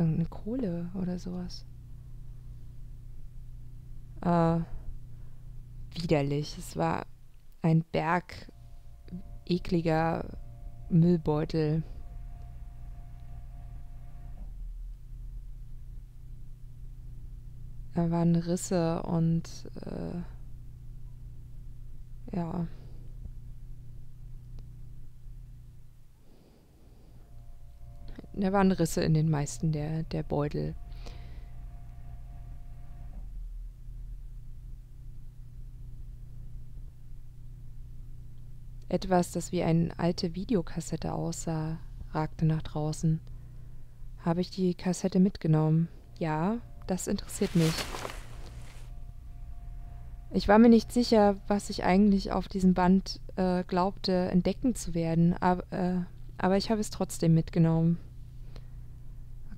Irgendeine Kohle oder sowas. Äh, widerlich. Es war ein Berg ekliger Müllbeutel. Da waren Risse und äh, ja. Da waren Risse in den meisten der, der Beutel. Etwas, das wie eine alte Videokassette aussah, ragte nach draußen. Habe ich die Kassette mitgenommen? Ja, das interessiert mich. Ich war mir nicht sicher, was ich eigentlich auf diesem Band äh, glaubte entdecken zu werden, aber, äh, aber ich habe es trotzdem mitgenommen.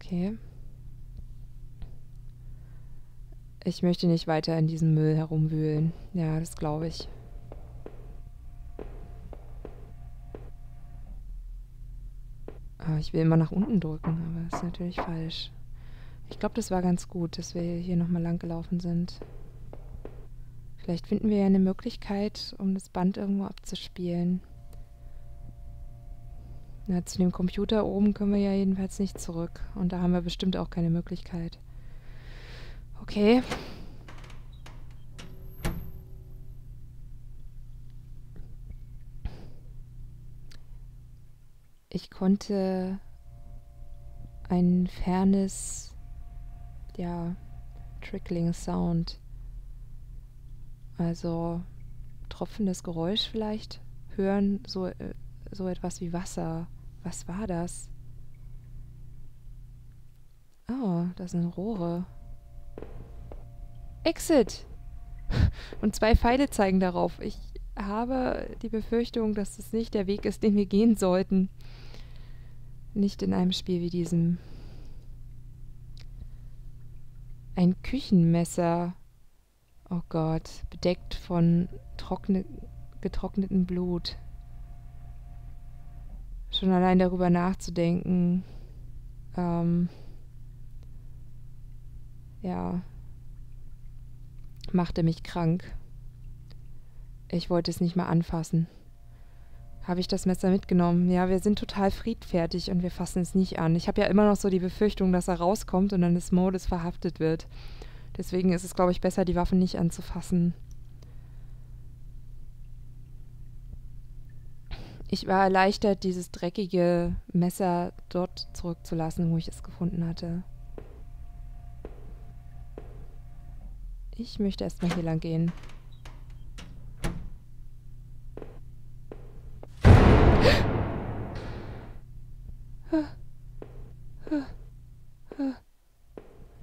Okay. Ich möchte nicht weiter in diesem Müll herumwühlen. Ja, das glaube ich. Ah, ich will immer nach unten drücken, aber das ist natürlich falsch. Ich glaube, das war ganz gut, dass wir hier nochmal lang gelaufen sind. Vielleicht finden wir ja eine Möglichkeit, um das Band irgendwo abzuspielen. Na, zu dem Computer oben können wir ja jedenfalls nicht zurück. Und da haben wir bestimmt auch keine Möglichkeit. Okay. Ich konnte ein fernes, ja, trickling Sound, also tropfendes Geräusch vielleicht hören, so, äh, so etwas wie Wasser. Was war das? Oh, das sind Rohre. Exit! Und zwei Pfeile zeigen darauf. Ich habe die Befürchtung, dass es nicht der Weg ist, den wir gehen sollten. Nicht in einem Spiel wie diesem. Ein Küchenmesser. Oh Gott, bedeckt von trockne, getrocknetem Blut. Schon allein darüber nachzudenken, ähm, ja, machte mich krank. Ich wollte es nicht mal anfassen habe ich das Messer mitgenommen. Ja, wir sind total friedfertig und wir fassen es nicht an. Ich habe ja immer noch so die Befürchtung, dass er rauskommt und dann des Mordes verhaftet wird. Deswegen ist es, glaube ich, besser, die Waffen nicht anzufassen. Ich war erleichtert, dieses dreckige Messer dort zurückzulassen, wo ich es gefunden hatte. Ich möchte erstmal hier lang gehen.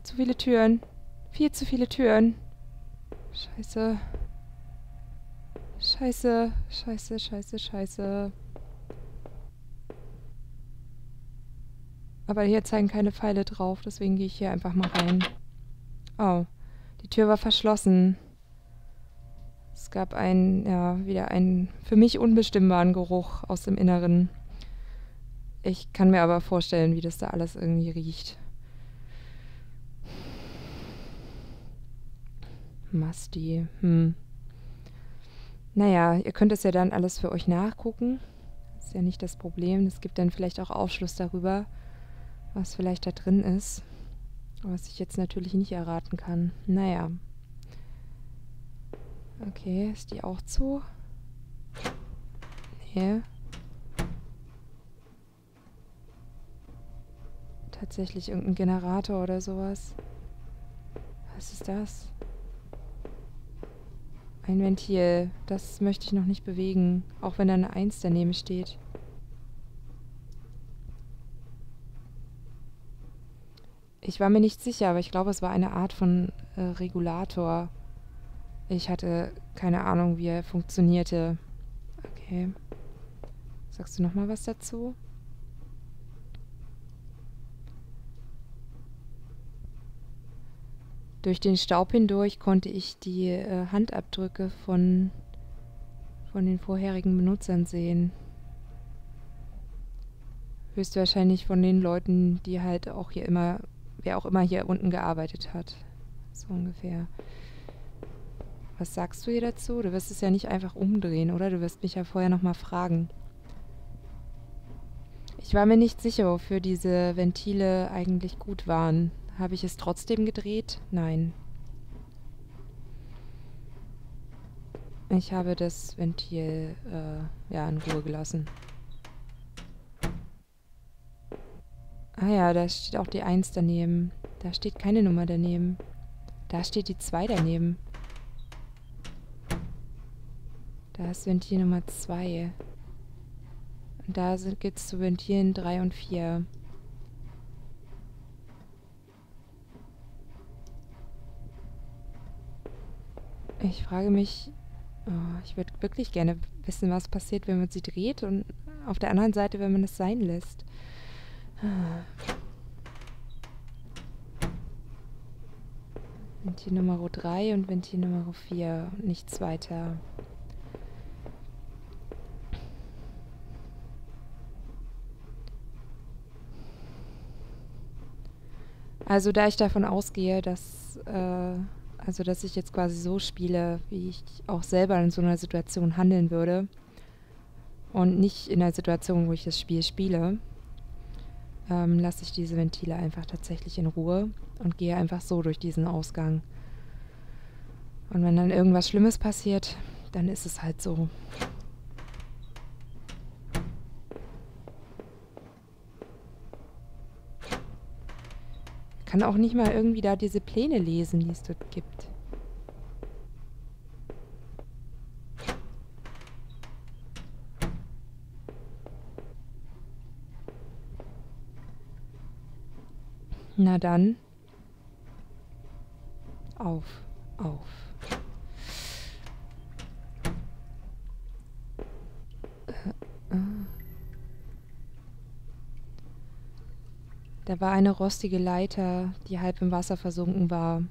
Zu viele Türen. Viel zu viele Türen. Scheiße. Scheiße, scheiße, scheiße, scheiße. Aber hier zeigen keine Pfeile drauf, deswegen gehe ich hier einfach mal rein. Oh, die Tür war verschlossen. Es gab einen, ja, wieder einen für mich unbestimmbaren Geruch aus dem Inneren. Ich kann mir aber vorstellen, wie das da alles irgendwie riecht. Musty, hm. Naja, ihr könnt es ja dann alles für euch nachgucken. Ist ja nicht das Problem. Es gibt dann vielleicht auch Aufschluss darüber, was vielleicht da drin ist. Was ich jetzt natürlich nicht erraten kann. Naja. Okay, ist die auch zu? Nee. Tatsächlich irgendein Generator oder sowas. Was ist das? Ein Ventil. Das möchte ich noch nicht bewegen, auch wenn da eine Eins daneben steht. Ich war mir nicht sicher, aber ich glaube, es war eine Art von äh, Regulator. Ich hatte keine Ahnung, wie er funktionierte. Okay. Sagst du noch mal was dazu? Durch den Staub hindurch konnte ich die äh, Handabdrücke von, von den vorherigen Benutzern sehen. Höchstwahrscheinlich von den Leuten, die halt auch hier immer, wer auch immer hier unten gearbeitet hat. So ungefähr. Was sagst du hier dazu? Du wirst es ja nicht einfach umdrehen, oder? Du wirst mich ja vorher nochmal fragen. Ich war mir nicht sicher, wofür diese Ventile eigentlich gut waren. Habe ich es trotzdem gedreht? Nein. Ich habe das Ventil äh, ja in Ruhe gelassen. Ah ja, da steht auch die 1 daneben. Da steht keine Nummer daneben. Da steht die 2 daneben. Da ist Ventil Nummer 2. Und da geht es zu Ventilen 3 und 4. Ich frage mich, oh, ich würde wirklich gerne wissen, was passiert, wenn man sie dreht und auf der anderen Seite, wenn man es sein lässt. Ventil Nummer 3 und Ventil Nummer 4, nichts weiter. Also da ich davon ausgehe, dass, äh, also dass ich jetzt quasi so spiele, wie ich auch selber in so einer Situation handeln würde und nicht in der Situation, wo ich das Spiel spiele, ähm, lasse ich diese Ventile einfach tatsächlich in Ruhe und gehe einfach so durch diesen Ausgang. Und wenn dann irgendwas Schlimmes passiert, dann ist es halt so. Kann auch nicht mal irgendwie da diese Pläne lesen, die es dort gibt. Na dann. Auf, auf. Da war eine rostige Leiter, die halb im Wasser versunken war.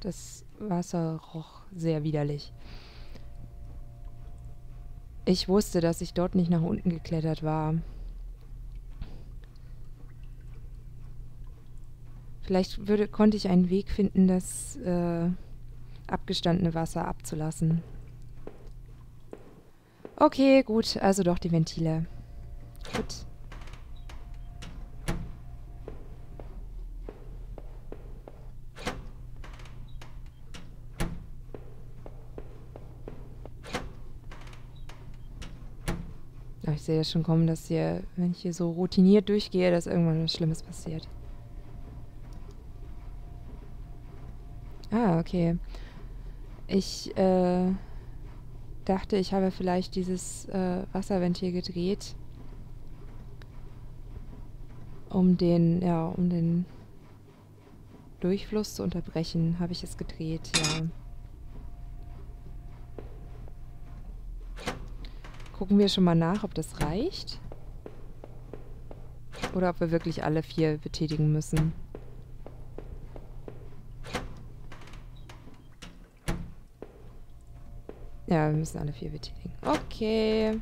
Das Wasser roch sehr widerlich. Ich wusste, dass ich dort nicht nach unten geklettert war. Vielleicht würde, konnte ich einen Weg finden, das äh, abgestandene Wasser abzulassen. Okay, gut, also doch die Ventile. Gut. ich sehe schon kommen, dass hier, wenn ich hier so routiniert durchgehe, dass irgendwann was Schlimmes passiert. Ah, okay. Ich äh, dachte, ich habe vielleicht dieses äh, Wasserventil gedreht, um den, ja, um den Durchfluss zu unterbrechen, habe ich es gedreht, ja. Gucken wir schon mal nach, ob das reicht. Oder ob wir wirklich alle vier betätigen müssen. Ja, wir müssen alle vier betätigen. Okay.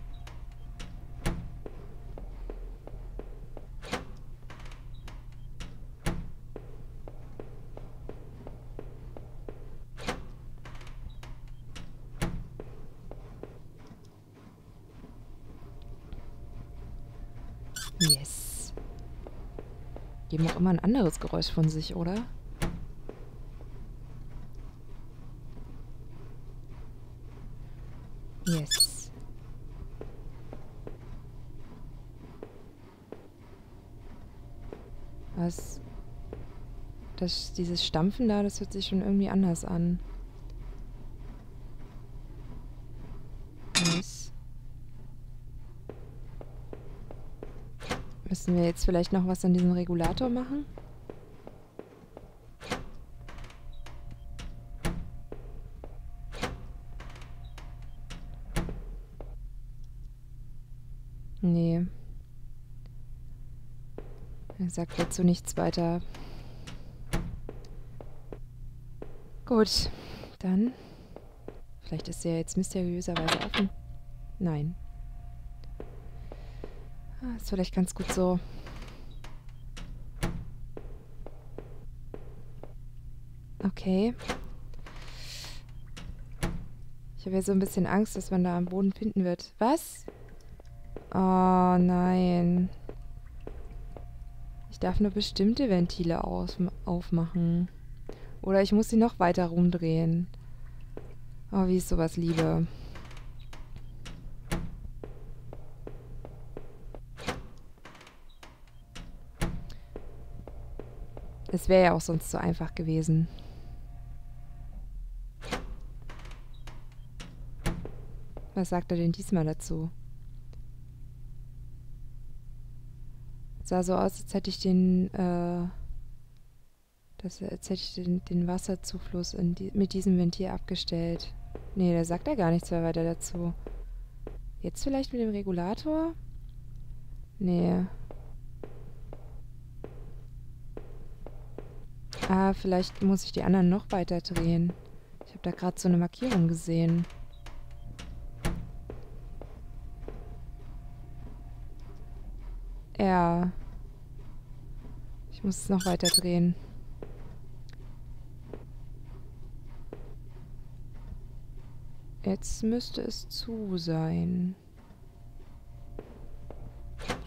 Yes. Geben auch immer ein anderes Geräusch von sich, oder? Yes. Was? Das, dieses Stampfen da, das hört sich schon irgendwie anders an. Müssen wir jetzt vielleicht noch was an diesem Regulator machen? Nee. Er sagt dazu nichts weiter. Gut, dann. Vielleicht ist er jetzt mysteriöserweise offen. Nein. Ah, ist vielleicht ganz gut so. Okay. Ich habe ja so ein bisschen Angst, dass man da am Boden finden wird. Was? Oh nein. Ich darf nur bestimmte Ventile aufmachen. Oder ich muss sie noch weiter rumdrehen. Oh, wie ich sowas liebe. Es wäre ja auch sonst so einfach gewesen. Was sagt er denn diesmal dazu? Sah so aus, als hätte ich den, äh, das, als hätte ich den, den Wasserzufluss die, mit diesem Ventil abgestellt. Nee, da sagt er gar nichts mehr weiter dazu. Jetzt vielleicht mit dem Regulator? Nee. Ah, vielleicht muss ich die anderen noch weiter drehen. Ich habe da gerade so eine Markierung gesehen. Ja. Ich muss es noch weiter drehen. Jetzt müsste es zu sein.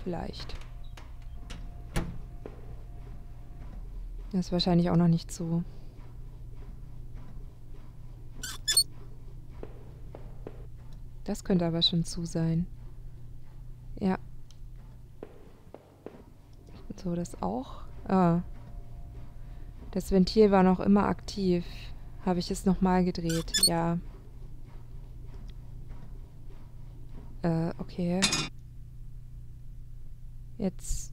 Vielleicht. Das ist wahrscheinlich auch noch nicht zu. Das könnte aber schon zu sein. Ja. So, das auch. Ah. Das Ventil war noch immer aktiv. Habe ich es nochmal gedreht? Ja. Äh, okay. Jetzt...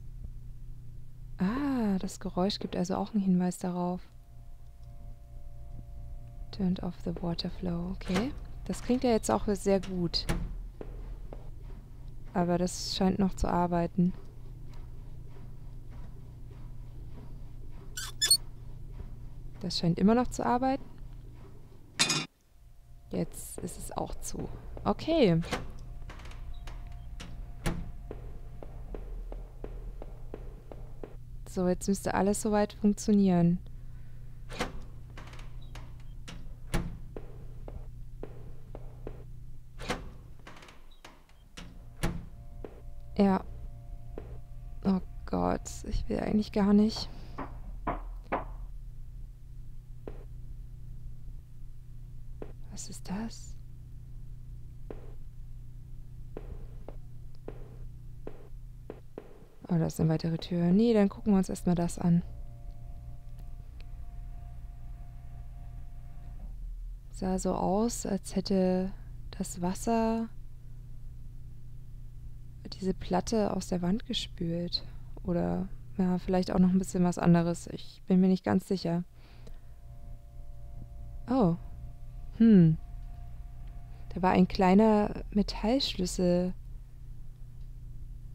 Das Geräusch gibt also auch einen Hinweis darauf. Turned off the water flow. Okay. Das klingt ja jetzt auch sehr gut. Aber das scheint noch zu arbeiten. Das scheint immer noch zu arbeiten. Jetzt ist es auch zu. Okay. So, jetzt müsste alles soweit funktionieren. Ja. Oh Gott, ich will eigentlich gar nicht. Was ist das? Oh, da ist eine weitere Tür. Nee, dann gucken wir uns erstmal das an. Sah so aus, als hätte das Wasser diese Platte aus der Wand gespült. Oder ja, vielleicht auch noch ein bisschen was anderes. Ich bin mir nicht ganz sicher. Oh, hm. Da war ein kleiner Metallschlüssel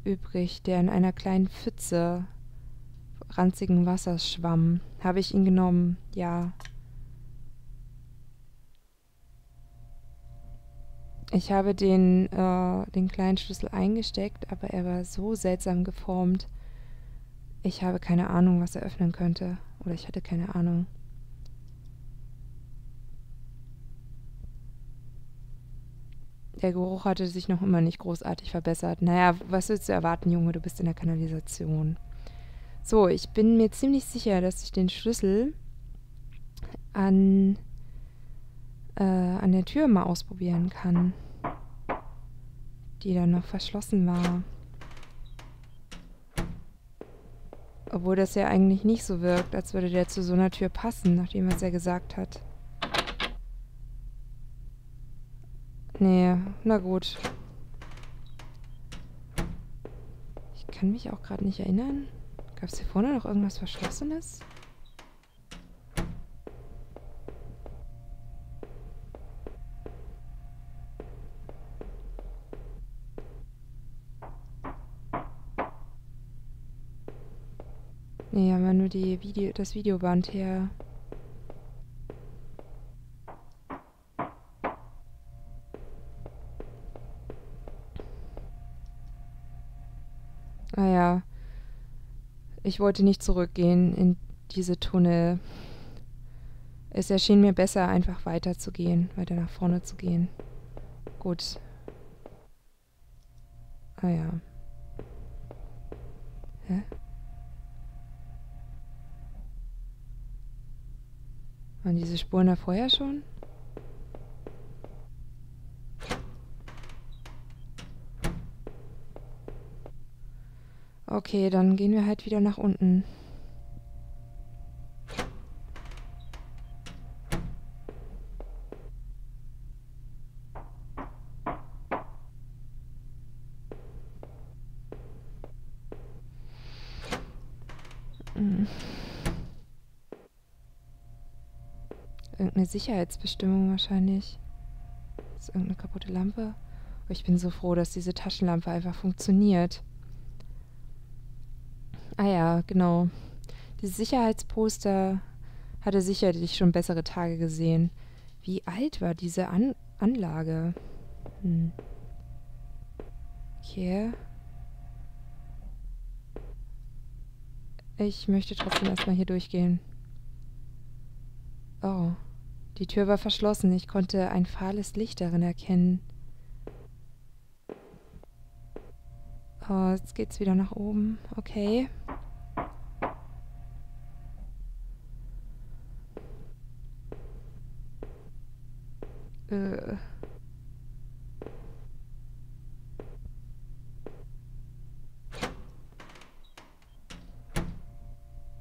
übrig, der in einer kleinen Pfütze ranzigen Wassers schwamm. Habe ich ihn genommen? Ja. Ich habe den, äh, den kleinen Schlüssel eingesteckt, aber er war so seltsam geformt. Ich habe keine Ahnung, was er öffnen könnte. Oder ich hatte keine Ahnung. Der Geruch hatte sich noch immer nicht großartig verbessert. Naja, was willst du erwarten, Junge? Du bist in der Kanalisation. So, ich bin mir ziemlich sicher, dass ich den Schlüssel an, äh, an der Tür mal ausprobieren kann. Die dann noch verschlossen war. Obwohl das ja eigentlich nicht so wirkt, als würde der zu so einer Tür passen, nachdem was er gesagt hat. Nee, na gut. Ich kann mich auch gerade nicht erinnern. Gab es hier vorne noch irgendwas Verschlossenes? Nee, haben wir nur die Video, das Videoband her. Naja, ah ich wollte nicht zurückgehen in diese Tunnel. Es erschien mir besser, einfach weiterzugehen, weiter nach vorne zu gehen. Gut. Ah ja. Hä? Waren diese Spuren da vorher schon? Okay, dann gehen wir halt wieder nach unten. Hm. Irgendeine Sicherheitsbestimmung wahrscheinlich. Ist irgendeine kaputte Lampe. Ich bin so froh, dass diese Taschenlampe einfach funktioniert. Ah ja, genau. Dieses Sicherheitsposter hatte sicherlich schon bessere Tage gesehen. Wie alt war diese An Anlage? Hm. Okay. Ich möchte trotzdem erstmal hier durchgehen. Oh, die Tür war verschlossen. Ich konnte ein fahles Licht darin erkennen. Oh, jetzt geht's wieder nach oben. Okay. Äh.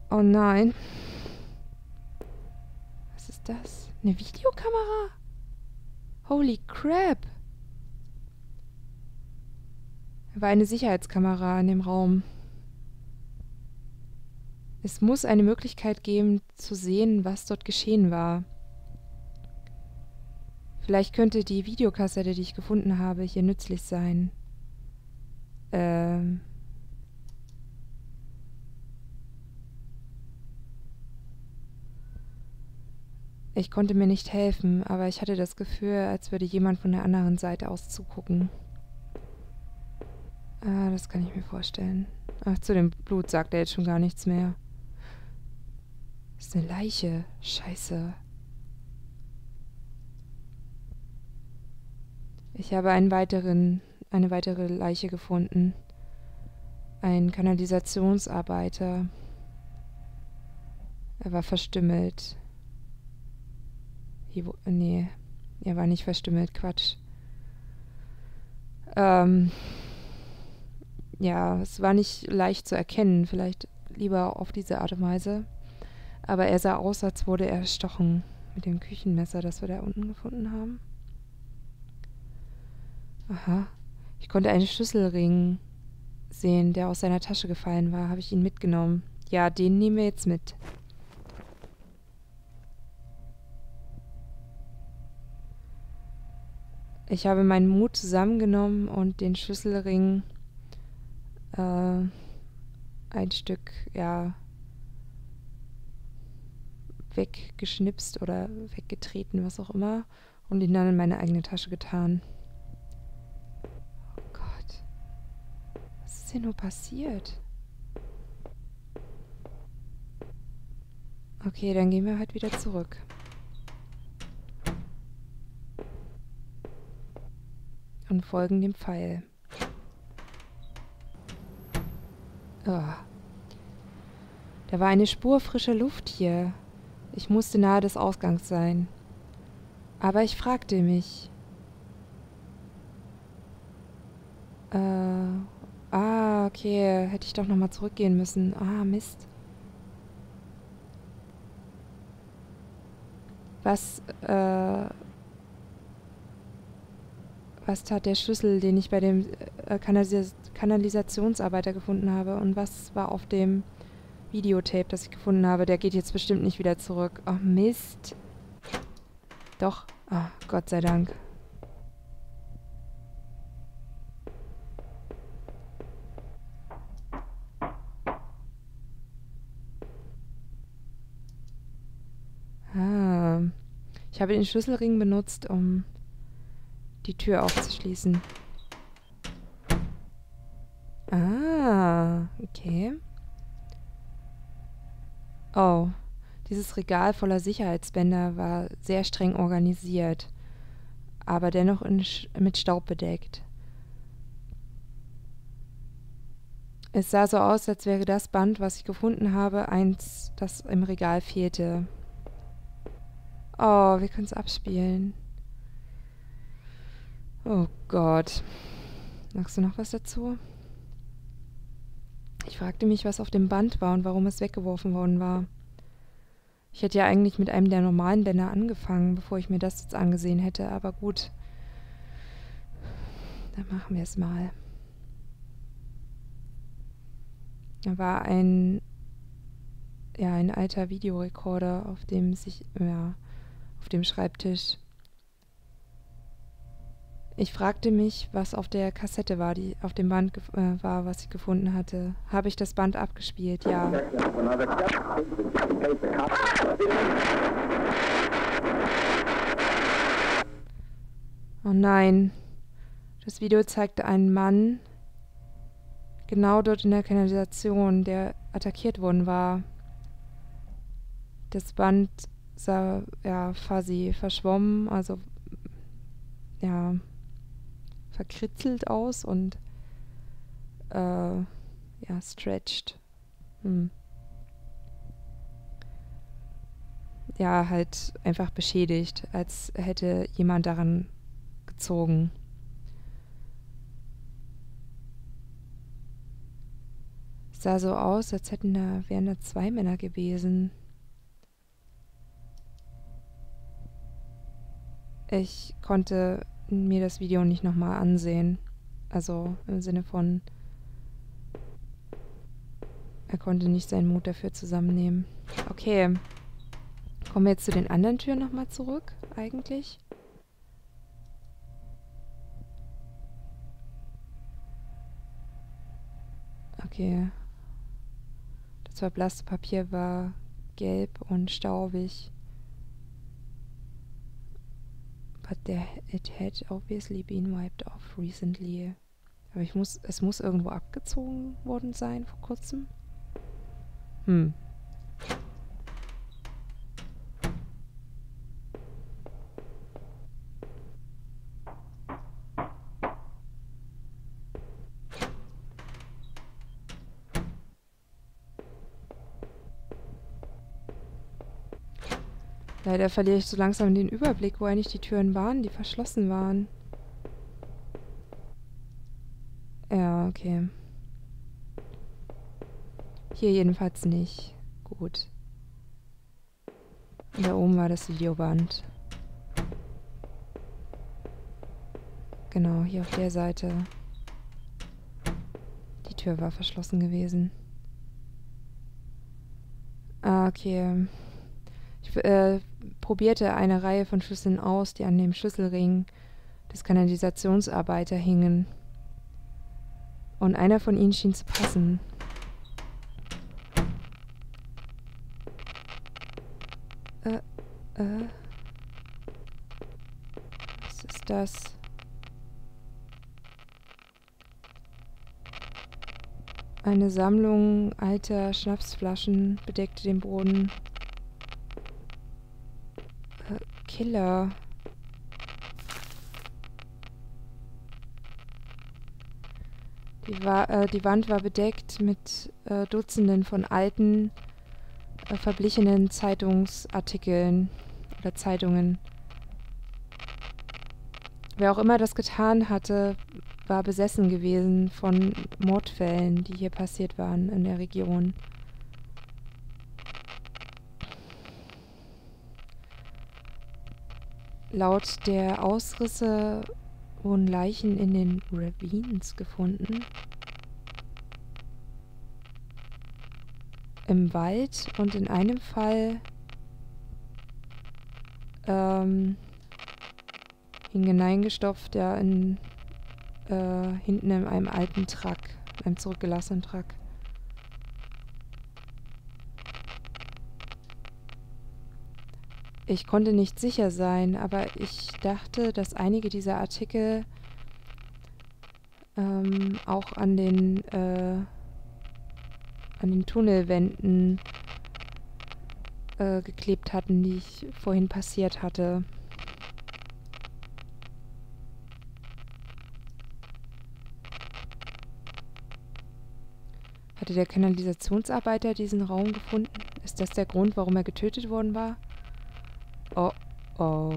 Oh nein. Was ist das? Eine Videokamera? Holy crap. war eine Sicherheitskamera in dem Raum. Es muss eine Möglichkeit geben, zu sehen, was dort geschehen war. Vielleicht könnte die Videokassette, die ich gefunden habe, hier nützlich sein. Ähm. Ich konnte mir nicht helfen, aber ich hatte das Gefühl, als würde jemand von der anderen Seite aus zugucken. Ah, das kann ich mir vorstellen. Ach, zu dem Blut sagt er jetzt schon gar nichts mehr. Das ist eine Leiche. Scheiße. Ich habe einen weiteren, eine weitere Leiche gefunden. Ein Kanalisationsarbeiter. Er war verstümmelt. Hier, nee, er war nicht verstümmelt, Quatsch. Ähm, ja, es war nicht leicht zu erkennen, vielleicht lieber auf diese Art und Weise. Aber er sah aus, als wurde er erstochen mit dem Küchenmesser, das wir da unten gefunden haben. Aha. Ich konnte einen Schlüsselring sehen, der aus seiner Tasche gefallen war. Habe ich ihn mitgenommen. Ja, den nehmen wir jetzt mit. Ich habe meinen Mut zusammengenommen und den Schlüsselring äh, ein Stück, ja, weggeschnipst oder weggetreten, was auch immer, und ihn dann in meine eigene Tasche getan. Ist nur passiert? Okay, dann gehen wir halt wieder zurück. Und folgen dem Pfeil. Oh. Da war eine Spur frischer Luft hier. Ich musste nahe des Ausgangs sein. Aber ich fragte mich. Äh, Ah, okay. Hätte ich doch nochmal zurückgehen müssen. Ah, Mist. Was, äh... Was tat der Schlüssel, den ich bei dem äh, Kanalis Kanalisationsarbeiter gefunden habe? Und was war auf dem Videotape, das ich gefunden habe? Der geht jetzt bestimmt nicht wieder zurück. Oh, Mist. Doch. Ah, Gott sei Dank. Ich habe den Schlüsselring benutzt, um die Tür aufzuschließen. Ah, okay. Oh, dieses Regal voller Sicherheitsbänder war sehr streng organisiert, aber dennoch mit Staub bedeckt. Es sah so aus, als wäre das Band, was ich gefunden habe, eins, das im Regal fehlte. Oh, wir können es abspielen. Oh Gott. Magst du noch was dazu? Ich fragte mich, was auf dem Band war und warum es weggeworfen worden war. Ich hätte ja eigentlich mit einem der normalen Bänder angefangen, bevor ich mir das jetzt angesehen hätte, aber gut. Dann machen wir es mal. Da war ein, ja, ein alter Videorekorder auf dem sich, ja, auf dem Schreibtisch. Ich fragte mich, was auf der Kassette war, die auf dem Band äh, war, was ich gefunden hatte. Habe ich das Band abgespielt? Ja. Oh nein. Das Video zeigte einen Mann, genau dort in der Kanalisation, der attackiert worden war. Das Band sah ja quasi verschwommen, also ja verkritzelt aus und äh, ja stretched. Hm. Ja, halt einfach beschädigt, als hätte jemand daran gezogen. sah so aus, als hätten da, wären da zwei Männer gewesen. Ich konnte mir das Video nicht nochmal ansehen. Also im Sinne von, er konnte nicht seinen Mut dafür zusammennehmen. Okay. Kommen wir jetzt zu den anderen Türen nochmal zurück, eigentlich? Okay. Das verblasste Papier war gelb und staubig. But there, it had obviously been wiped off recently. Aber ich muss, es muss irgendwo abgezogen worden sein vor kurzem. Hm. Leider verliere ich so langsam den Überblick, wo eigentlich die Türen waren, die verschlossen waren. Ja, okay. Hier jedenfalls nicht. Gut. Und da oben war das Videoband. Genau, hier auf der Seite. Die Tür war verschlossen gewesen. Ah, okay. Äh, probierte eine Reihe von Schlüsseln aus, die an dem Schlüsselring des Kanalisationsarbeiter hingen. Und einer von ihnen schien zu passen. Äh, äh. Was ist das? Eine Sammlung alter Schnapsflaschen bedeckte den Boden. Killer. Die, war, äh, die Wand war bedeckt mit äh, Dutzenden von alten, äh, verblichenen Zeitungsartikeln oder Zeitungen. Wer auch immer das getan hatte, war besessen gewesen von Mordfällen, die hier passiert waren in der Region. Laut der Ausrisse wurden Leichen in den Ravines gefunden. Im Wald und in einem Fall ähm, hineingestopft, der in, äh, hinten in einem alten Truck, einem zurückgelassenen Truck. Ich konnte nicht sicher sein, aber ich dachte, dass einige dieser Artikel äh, ähm, auch an den, äh, an den Tunnelwänden äh, geklebt hatten, die ich vorhin passiert hatte. Hatte der Kanalisationsarbeiter diesen Raum gefunden? Ist das der Grund, warum er getötet worden war? Oh, oh.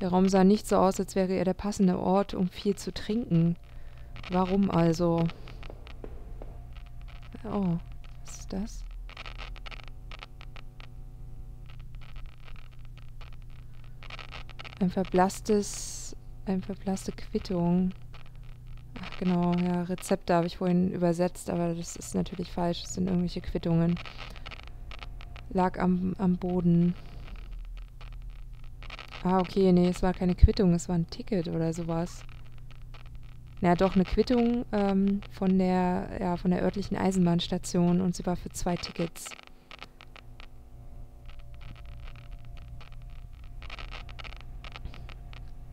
Der Raum sah nicht so aus, als wäre er der passende Ort, um viel zu trinken. Warum also? Oh, was ist das? Ein verblasstes, ein verblasste Quittung. Genau, ja, Rezepte habe ich vorhin übersetzt, aber das ist natürlich falsch. Das sind irgendwelche Quittungen. Lag am, am Boden. Ah, okay, nee, es war keine Quittung, es war ein Ticket oder sowas. Ja, doch, eine Quittung ähm, von der, ja, von der örtlichen Eisenbahnstation und sie war für zwei Tickets.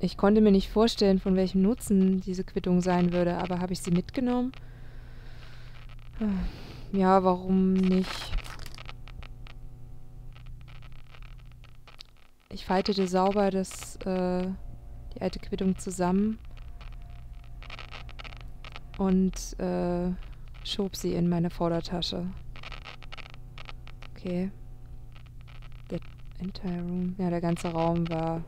Ich konnte mir nicht vorstellen, von welchem Nutzen diese Quittung sein würde, aber habe ich sie mitgenommen? Ja, warum nicht? Ich faltete sauber das, äh, die alte Quittung zusammen und äh, schob sie in meine Vordertasche. Okay. Der entire room. Ja, der ganze Raum war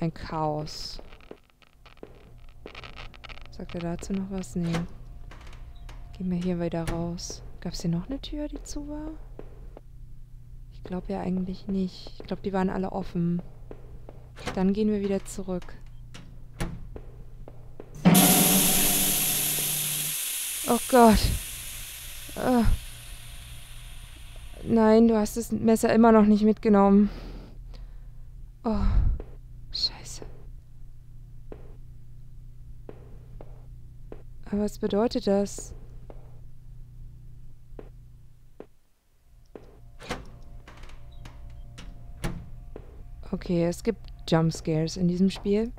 ein Chaos. Sagt er dazu noch was? Nee. Gehen wir hier wieder raus. Gab es hier noch eine Tür, die zu war? Ich glaube ja eigentlich nicht. Ich glaube, die waren alle offen. Dann gehen wir wieder zurück. Oh Gott. Oh. Nein, du hast das Messer immer noch nicht mitgenommen. Oh. Aber was bedeutet das? Okay, es gibt Jumpscares in diesem Spiel.